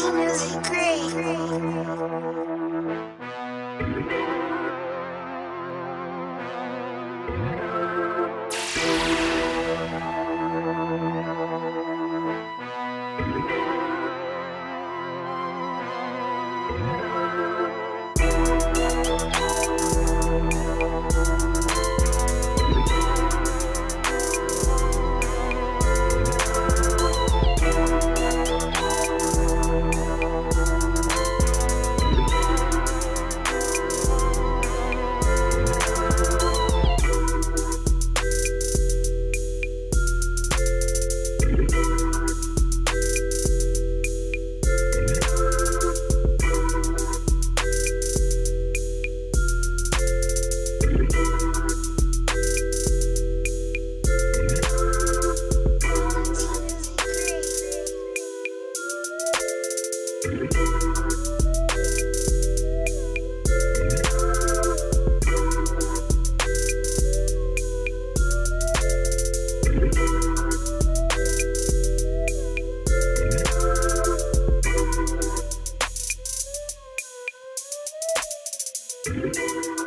Music. Music Great. Música